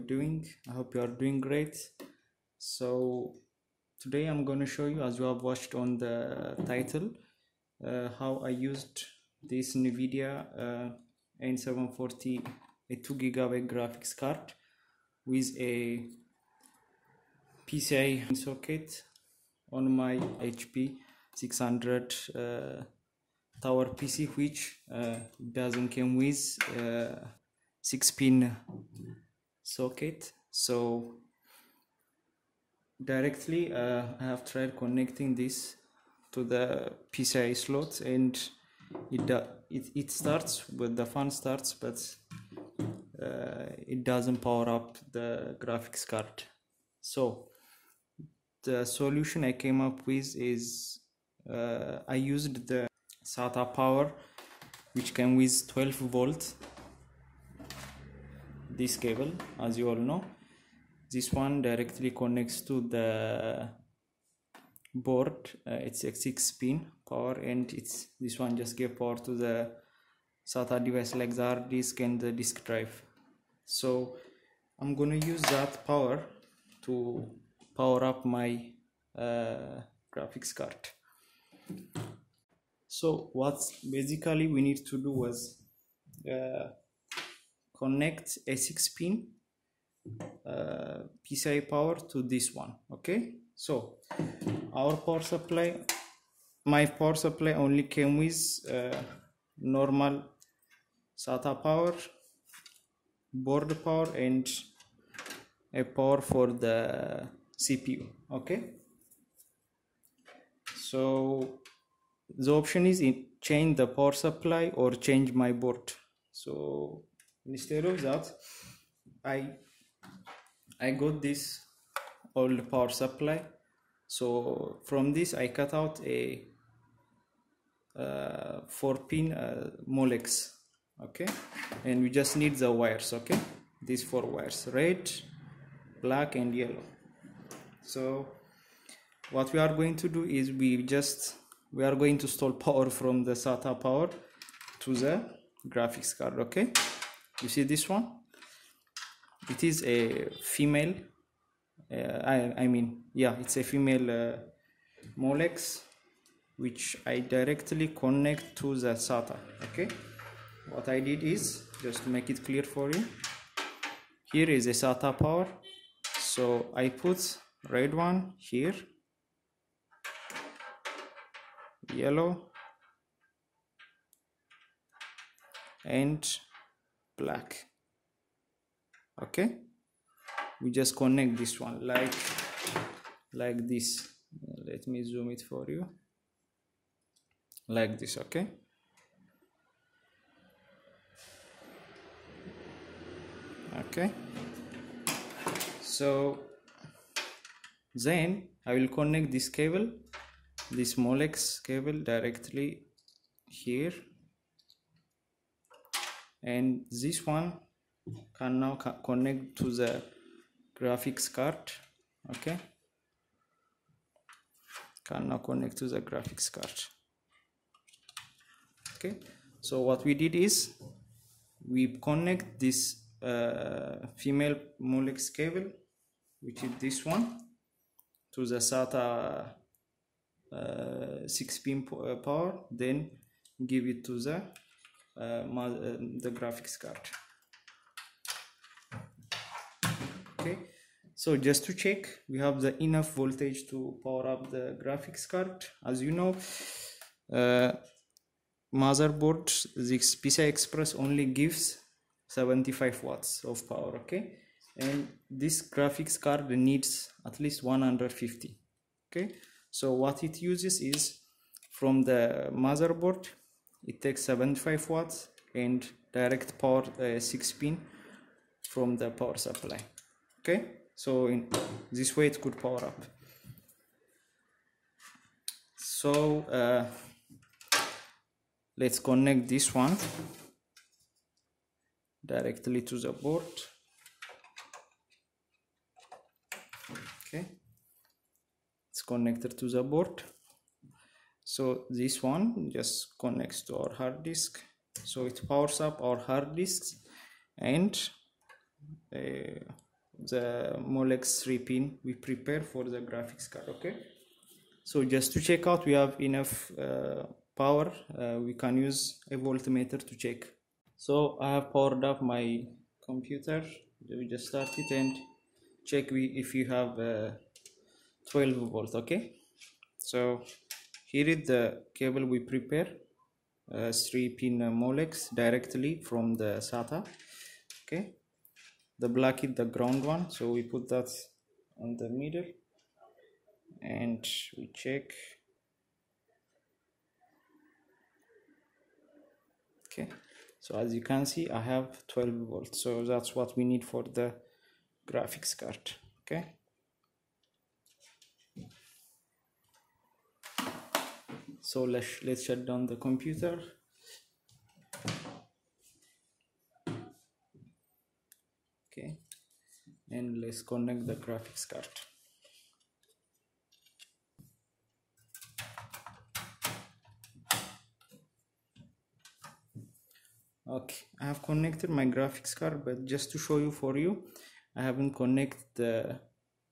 you doing. I hope you are doing great. So today i'm going to show you as you have watched on the title uh, how i used this nvidia uh, n740 a 2 gigabyte graphics card with a pci socket on my hp 600 uh, tower pc which uh, doesn't come with uh, six pin socket. So directly uh, I have tried connecting this to the PCI slot and it, it, it starts with the fan starts but uh, it doesn't power up the graphics card. So the solution I came up with is uh, I used the SATA power which came with 12 volt this cable as you all know. This one directly connects to the board uh, it's a 6 pin power and it's this one just give power to the SATA device like the hard disk and the disk drive. So I'm gonna use that power to power up my uh, graphics card. So what basically we need to do was uh, connect a 6 pin uh, PCI power to this one okay? So our power supply my power supply only came with uh, normal SATA power board power and a power for the CPU okay? So the option is change the power supply or change my board. So instead of that i i got this old power supply. So from this i cut out a uh, 4 pin uh, molex okay? And we just need the wires okay? These four wires red black and yellow. So what we are going to do is we just we are going to stall power from the SATA power to the graphics card okay you see this one? It is a female uh, I, I mean yeah it's a female uh, molex which I directly connect to the SATA okay? What I did is just to make it clear for you here is a SATA power. So I put red one here yellow and black. Okay? We just connect this one like like this. Let me zoom it for you. Like this okay? Okay? So then I will connect this cable this Molex cable directly here and this one can now connect to the graphics card okay? Can now connect to the graphics card okay? So what we did is we connect this uh, female Molex cable which is this one to the SATA uh, 6 pin uh, power then give it to the the graphics card. Okay. So just to check we have the enough voltage to power up the graphics card. As you know uh, motherboard this PCI Express only gives 75 watts of power okay? And this graphics card needs at least 150 okay? So what it uses is from the motherboard it takes 75 watts and direct power uh, 6 pin from the power supply. Okay? So in this way it could power up. So uh, let's connect this one directly to the board. Okay? It's connected to the board so this one just connects to our hard disk. So it powers up our hard disks and uh, the molex 3 pin we prepare for the graphics card okay? So just to check out we have enough uh, power uh, we can use a voltmeter to check. So i have powered up my computer. We just start it and check we if you have uh, 12 volt okay? So here is the cable we prepare uh, 3 pin molex directly from the SATA okay? The black is the ground one so we put that on the middle and we check. Okay so as you can see I have 12 volts so that's what we need for the graphics card okay so let's let's shut down the computer. Okay. And let's connect the graphics card. Okay. I have connected my graphics card but just to show you for you i haven't connected the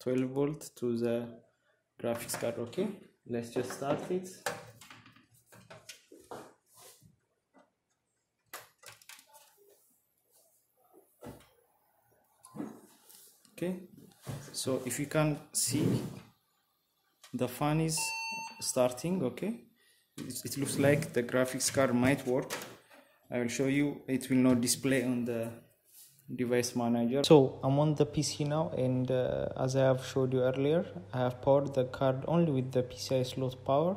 12 volt to the graphics card okay? Let's just start it okay? So if you can see the fan is starting okay? It, looks like the graphics card might work. I will show you. It will not display on the device manager. So I'm on the PC now and uh, as I have showed you earlier I have powered the card only with the PCI slot power.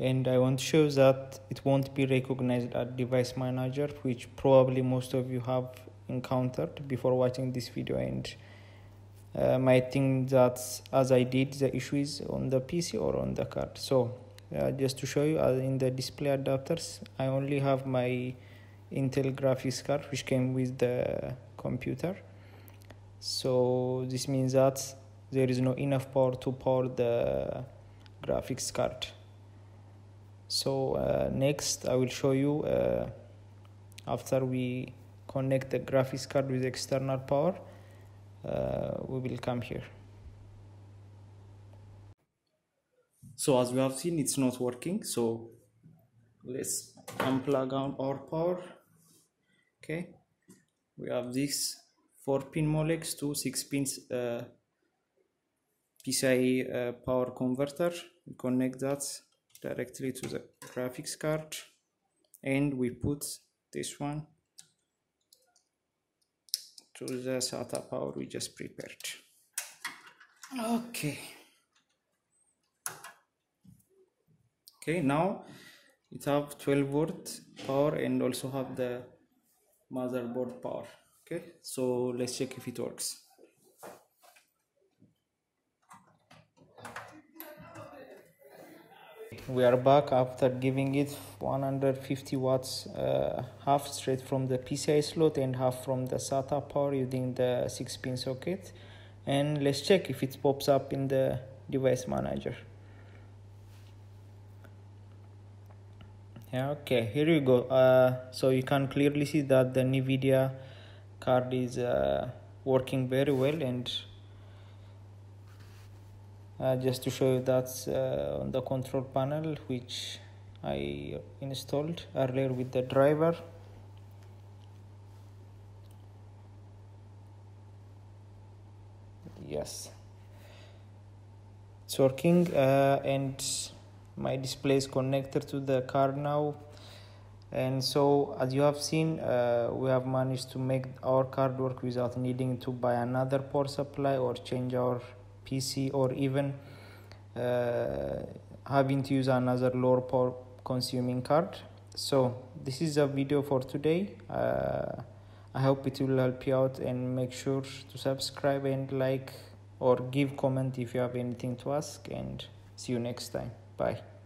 And I want to show that it won't be recognized at device manager which probably most of you have encountered before watching this video. And uh, might think that as I did the issue is on the PC or on the card. So uh, just to show you uh, in the display adapters I only have my Intel graphics card which came with the computer. So this means that there is no enough power to power the graphics card. So uh, next I will show you uh, after we connect the graphics card with external power we will come here. So as we have seen it's not working. So let's unplug our power. Okay. We have this 4 pin molex to 6 pins uh, PCI uh, power converter. We connect that directly to the graphics card and we put this one to the SATA power we just prepared. Okay. Okay now it have 12 volt power and also have the motherboard power. Okay so let's check if it works we are back after giving it 150 watts uh, half straight from the PCI slot and half from the SATA power using the 6 pin socket. And let's check if it pops up in the device manager. Yeah okay here you go. Uh, so you can clearly see that the nvidia card is uh, working very well and uh, just to show you that's uh, on the control panel which I installed earlier with the driver. Yes. It's working uh, and my display is connected to the card now. And so as you have seen uh, we have managed to make our card work without needing to buy another power supply or change our PC or even uh, having to use another lower power consuming card. So this is a video for today. Uh, I hope it will help you out and make sure to subscribe and like or give comment if you have anything to ask and see you next time. Bye